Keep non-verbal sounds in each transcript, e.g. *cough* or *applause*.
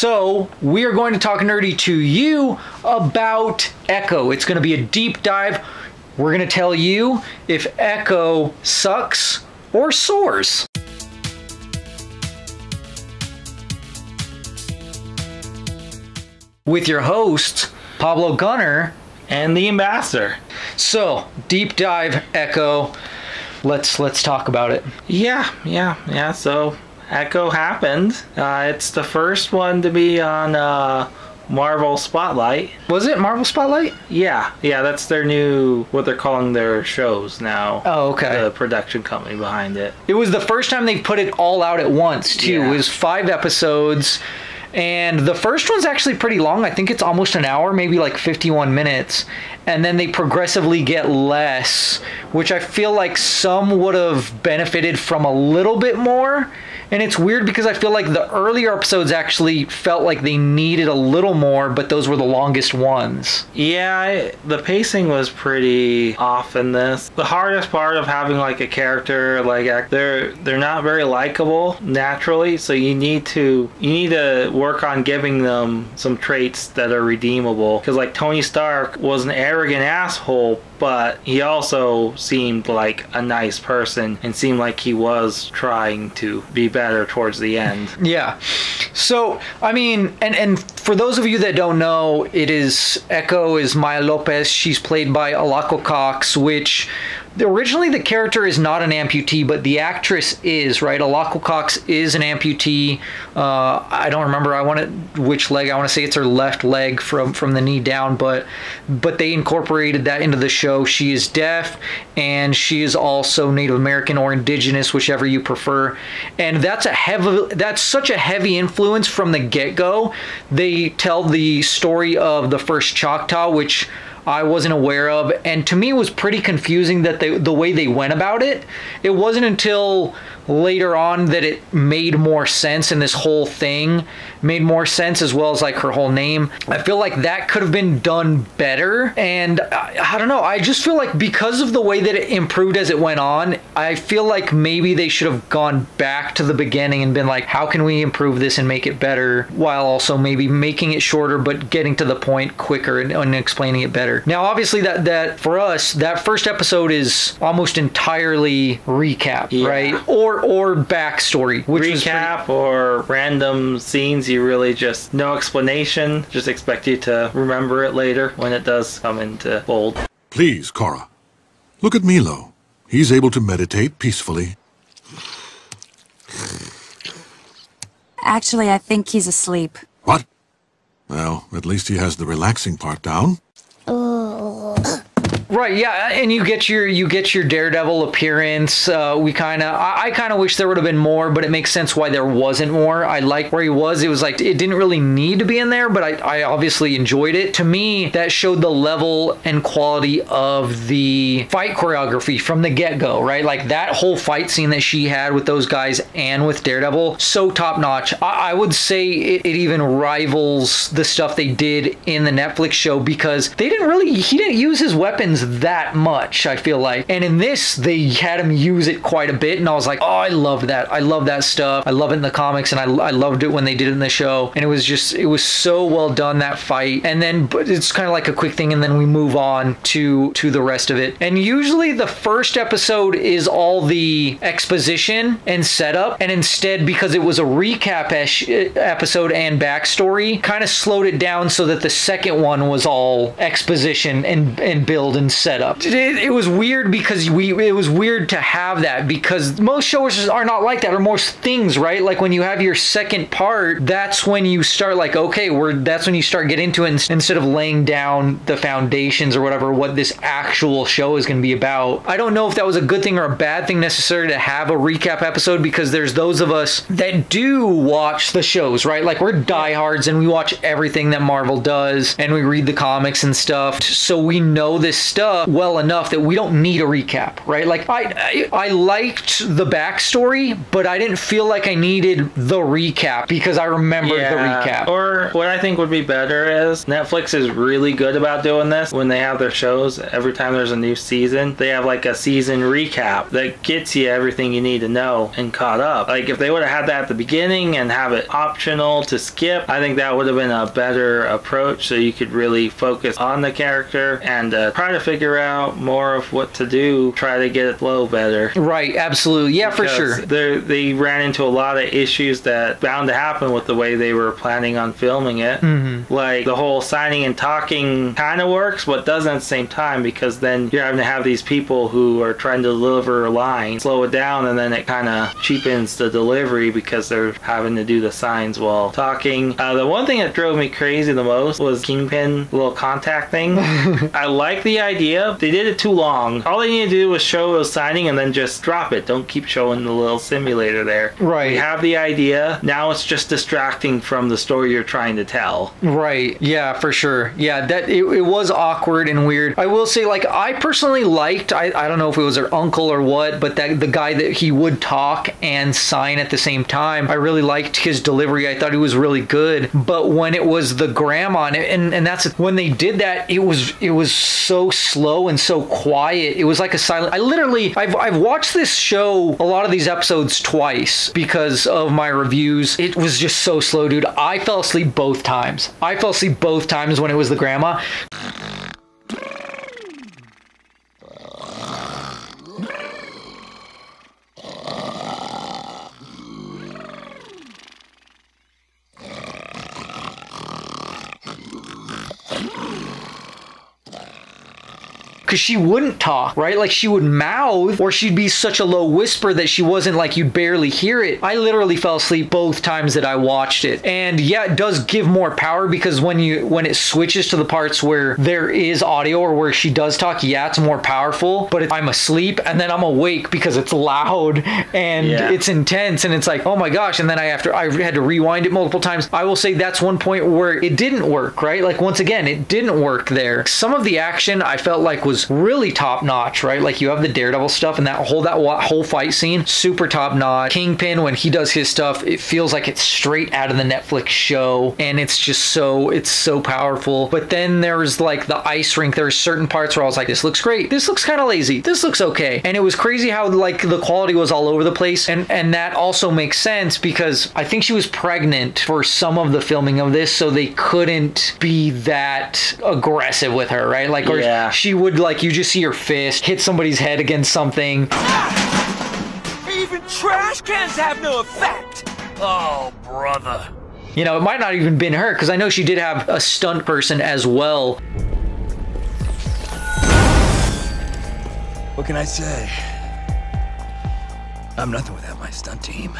So, we are going to talk nerdy to you about Echo. It's going to be a deep dive. We're going to tell you if Echo sucks or soars. With your hosts, Pablo Gunner and the ambassador. So, deep dive Echo. Let's let's talk about it. Yeah, yeah, yeah. So, Echo happened. Uh, it's the first one to be on uh, Marvel Spotlight. Was it Marvel Spotlight? Yeah, yeah. That's their new what they're calling their shows now. Oh, okay. The production company behind it. It was the first time they put it all out at once too. Yeah. It was five episodes. And the first one's actually pretty long. I think it's almost an hour, maybe like 51 minutes. And then they progressively get less, which I feel like some would have benefited from a little bit more. And it's weird because I feel like the earlier episodes actually felt like they needed a little more, but those were the longest ones. Yeah, I, the pacing was pretty off in this. The hardest part of having like a character like they're they're not very likable naturally, so you need to you need to work on giving them some traits that are redeemable. Because like Tony Stark was an arrogant asshole, but he also seemed like a nice person and seemed like he was trying to be better towards the end. *laughs* Yeah. So, I mean, and and for those of you that don't know, it is Echo is Maya Lopez. She's played by Alaqua Cox, which originally the character is not an amputee, but the actress is right. Alaqua Cox is an amputee. Uh, I don't remember. I want to which leg. I want to say it's her left leg from from the knee down, but but they incorporated that into the show. She is deaf, and she is also Native American or Indigenous, whichever you prefer. And that's a heavy. That's such a heavy influence from the get go. They tell the story of the first Choctaw, which I wasn't aware of, and to me it was pretty confusing that they the way they went about it. It wasn't until later on that it made more sense and this whole thing made more sense as well as like her whole name. I feel like that could have been done better and I, I don't know, I just feel like because of the way that it improved as it went on, I feel like maybe they should have gone back to the beginning and been like how can we improve this and make it better while also maybe making it shorter but getting to the point quicker and, and explaining it better. Now obviously that that for us that first episode is almost entirely recap, Yeah. right? Or or backstory, which was pretty- recap or random scenes you really just no explanation just expect you to remember it later when it does come into bold Please, Cora. Look at Milo. He's able to meditate peacefully. Actually, I think he's asleep. What? Well, at least he has the relaxing part down. Right, yeah, and you get your you get your Daredevil appearance. Uh, we kind of, I, I kind of wish there would have been more, but it makes sense why there wasn't more. I like where he was. It was like it didn't really need to be in there, but I, I obviously enjoyed it. To me, that showed the level and quality of the fight choreography from the get go. Right, like that whole fight scene that she had with those guys and with Daredevil, so top notch. I, I would say it, it even rivals the stuff they did in the Netflix show because they didn't really he didn't use his weapons that much i feel like. And in this they had him use it quite a bit and i was like oh i love that. I love that stuff. I love it in the comics and i, I loved it when they did it in the show. And it was just it was so well done that fight. And then but it's kind of like a quick thing and then we move on to to the rest of it. And usually the first episode is all the exposition and setup and instead because it was a recap episode and backstory kind of slowed it down so that the second one was all exposition and and build and setup it, it was weird because we it was weird to have that because most shows are not like that or most things right? Like when you have your second part that's when you start like okay we're that's when you start getting into it ins- instead of laying down the foundations or whatever what this actual show is going to be about. I don't know if that was a good thing or a bad thing necessarily to have a recap episode because there's those of us that do watch the shows right? Like we're diehards and we watch everything that marvel does and we read the comics and stuff. So we know this stuff well enough that we don't need a recap, right? Like I, I, I liked the backstory, but I didn't feel like I needed the recap because I remembered the recap. Or what I think would be better is Netflix is really good about doing this when they have their shows. Every time there's a new season, they have like a season recap that gets you everything you need to know and caught up. Like if they would have had that at the beginning and have it optional to skip, I think that would have been a better approach so you could really focus on the character and uh, try to figure out more of what to do, try to get it flow better. right, absolutely. Yeah, for sure. They ran into a lot of issues that bound to happen with the way they were planning on filming it. Mm-hmm. Like the whole signing and talking kind of works, but doesn't at the same time because then you're having to have these people who are trying to deliver a line slow it down, and then it kind of cheapens the delivery because they're having to do the signs while talking. Uh, the one thing that drove me crazy the most was Kingpin little contact thing. *laughs* I like the idea. They did it too long. All they needed to do was show a signing and then just drop it. Don't keep showing the little simulator there. Right. We have the idea. Now it's just distracting from the story you're trying to tell. Right. Yeah, for sure. Yeah, that it, it was awkward and weird. I will say, like, I personally liked. I, I don't know if it was her uncle or what, but that the guy that he would talk and sign at the same time. I really liked his delivery. I thought he was really good. But when it was the grandma, and and, and that's when they did that, it was it was so slow and so quiet. It was like a silent. I literally I've I've watched this show a lot of these episodes twice because of my reviews. It was just so slow, dude. I fell asleep both times. I fell asleep both times when it was the grandma. Because she wouldn't talk, right? Like she would mouth or she'd be such a low whisper that she wasn't like you'd barely hear it. I literally fell asleep both times that I watched it. And yeah, it does give more power because when you when it switches to the parts where there is audio or where she does talk, yeah, it's more powerful, but I'm asleep and then I'm awake because it's loud and Yeah. it's intense and it's like, "Oh my gosh." And then I after I had to rewind it multiple times. I will say that's one point where it didn't work, right? Like once again, it didn't work there. Some of the action I felt like was really top notch, right? Like you have the Daredevil stuff and that whole that whole fight scene, super top notch. Kingpin when he does his stuff, it feels like it's straight out of the Netflix show and it's just so it's so powerful. But then there's like the ice rink. There's certain parts where I was like, this looks great. This looks kind of lazy. This looks okay. And it was crazy how like the quality was all over the place. And and that also makes sense because I think she was pregnant for some of the filming of this, so they couldn't be that aggressive with her, right? Like or Yeah. she would like you just see her fist hit somebody's head against something. Even trash cans have no effect! Oh, brother. You know, it might not even been her because I know she did have a stunt person as well. What can I say? I'm nothing without my stunt team.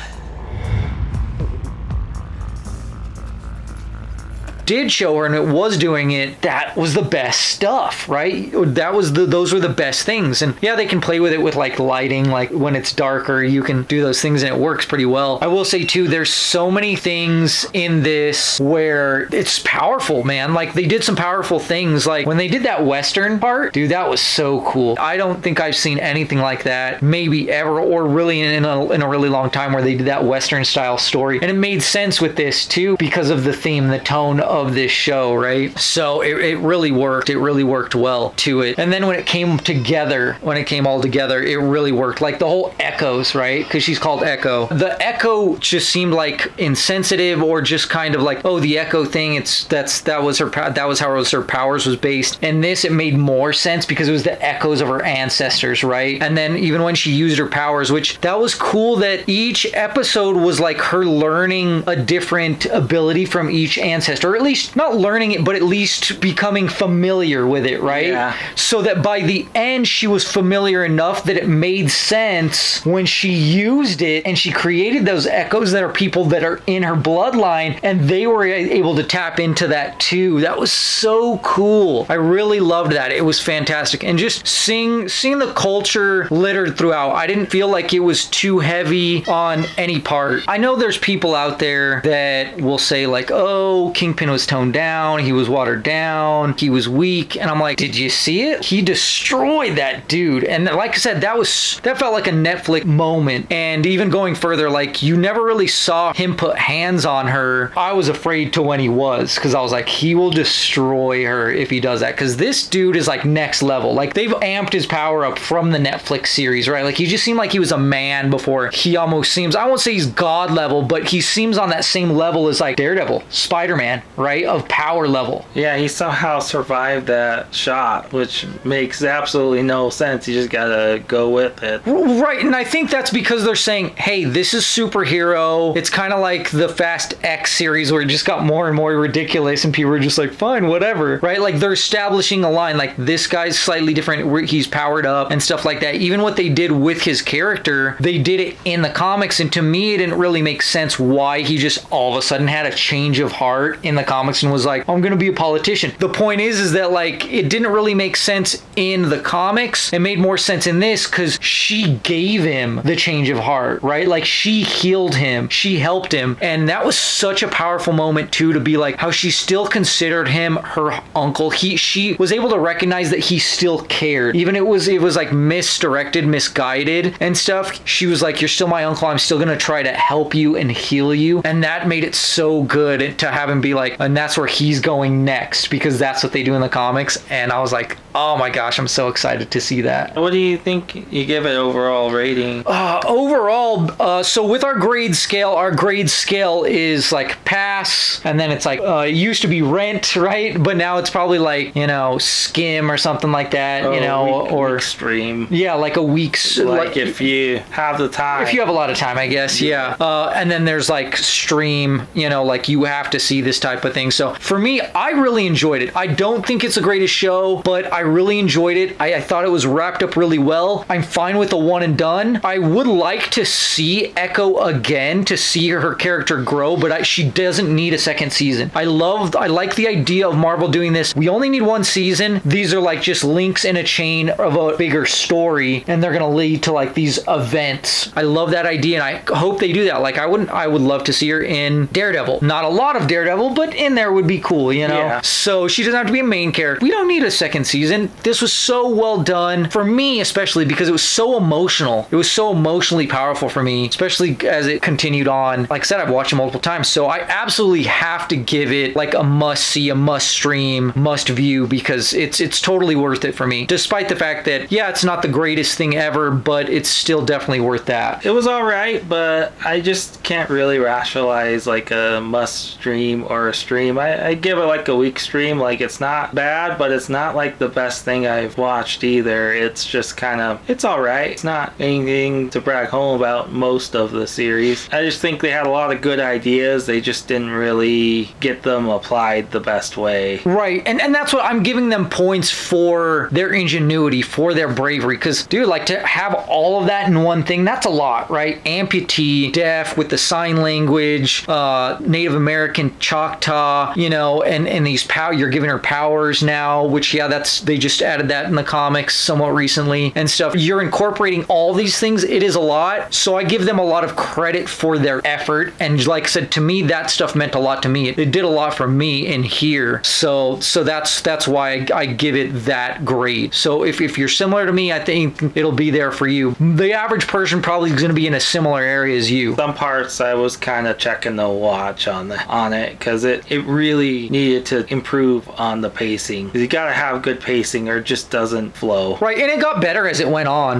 Did show her and it was doing it, that was the best stuff, right? That was the those were the best things. And yeah, they can play with it with like lighting, like when it's darker, you can do those things and it works pretty well. I will say too, there's so many things in this where it's powerful, man. Like they did some powerful things. Like when they did that western part, dude, that was so cool. I don't think I've seen anything like that, maybe ever, or really in a, in a really long time where they did that western style story. And it made sense with this too because of the theme, the tone of this show, right? So it, it really worked. It really worked well to it. And then when it came together, when it came all together, it really worked. Like the whole echoes, right? Because she's called Echo. The echo just seemed like insensitive or just kind of like, oh, the echo thing. It's that's that was her that was how her powers was based. And this it made more sense because it was the echoes of her ancestors, right? And then even when she used her powers, which that was cool that each episode was like her learning a different ability from each ancestor, or at least not learning it, but at least becoming familiar with it, right? Yeah. So that by the end she was familiar enough that it made sense when she used it and she created those echoes that are people that are in her bloodline and they were able to tap into that too. That was so cool. I really loved that. It was fantastic. And just seeing seeing the culture littered throughout. I didn't feel like it was too heavy on any part. I know there's people out there that will say like, "Oh, Kingpin was was toned down, he was watered down, he was weak, and I'm like, did you see it? He destroyed that dude. And like I said, that was that felt like a Netflix moment. And even going further, like you never really saw him put hands on her. I was afraid to when he was because I was like, he will destroy her if he does that. Because this dude is like next level. Like they've amped his power up from the Netflix series, right? Like he just seemed like he was a man before. He almost seems I won't say he's god level, but he seems on that same level as like Daredevil, Spider Man, right? Of power level. Yeah, he somehow survived that shot, which makes absolutely no sense. You just gotta go with it. Right, and I think that's because they're saying, hey, this is superhero. It's kind of like the Fast X series where it just got more and more ridiculous, and people were just like, fine, whatever. Right? Like they're establishing a line, like this guy's slightly different, he's powered up and stuff like that. Even what they did with his character, they did it in the comics, and to me, it didn't really make sense why he just all of a sudden had a change of heart in the comics and was like, I'm gonna be a politician. The point is, is that like it didn't really make sense in the comics. It made more sense in this because she gave him the change of heart, right? Like she healed him, she helped him, and that was such a powerful moment too to be like how she still considered him her uncle. He she was able to recognize that he still cared, even it was it was like misdirected, misguided and stuff. She was like, "You're still my uncle. I'm still gonna try to help you and heal you," and that made it so good to have him be like, and that's where he's going next because that's what they do in the comics. And I was like, oh my gosh, I'm so excited to see that. What do you think you give it overall rating? Uh, overall, uh, so with our grade scale, our grade scale is like pass, and then it's like uh, it used to be rent, *laughs* right? But now it's probably like you know skim or something like that, you Oh, know, weak- or extreme. yeah, like a week's Like if you have the time. if you have a lot of time, I guess, yeah. Uh, and then there's like stream, you know, like you have to see this type of thing. So for me, I really enjoyed it. I don't think it's the greatest show, but I really enjoyed it. I, I thought it was wrapped up really well. I'm fine with the one and done. I would like to see Echo again to see her character grow, but I, she doesn't need a second season. I love, I like the idea of Marvel doing this. We only need one season. These are like just links in a chain of a bigger story, and they're gonna lead to like these events. I love that idea, and I hope they do that. Like I wouldn't, I would love to see her in Daredevil. Not a lot of Daredevil, but in there would be cool, you know. Yeah. So she doesn't have to be a main character. We don't need a second season. This was so well done for me, especially because it was so emotional. It was so emotionally powerful for me, especially as it continued on. Like I said, I've watched it multiple times, so I absolutely have to give it like a must see, a must stream, must view because it's it's totally worth it for me. Despite the fact that yeah, it's not the greatest thing ever, but it's still definitely worth that. It was alright, but I just can't really rationalize like a must stream or a stream. I, I give it like a week stream. Like it's not bad, but it's not like the best thing I've watched either. It's just kind of, it's alright. It's not anything to brag home about most of the series. I just think they had a lot of good ideas. They just didn't really get them applied the best way. Right, and and that's what I'm giving them points for their ingenuity, for their bravery. Because dude, like to have all of that in one thing, that's a lot, right? Amputee, deaf with the sign language, uh, Native American, Choctaw, you know, and and these power, you're giving her powers now, which yeah, that's they just added that in the comics somewhat recently and stuff. You're incorporating all these things. It is a lot, so I give them a lot of credit for their effort. And like I said, to me, that stuff meant a lot to me. It, it did a lot for me in here. So so that's that's why I, I give it that grade. So if, if you're similar to me, I think it'll be there for you. The average person probably is going to be in a similar area as you. some parts I was kind of checking the watch on the on it because it it really needed to improve on the pacing. You got to have good pacing or it just doesn't flow. Right, and it got better as it went on.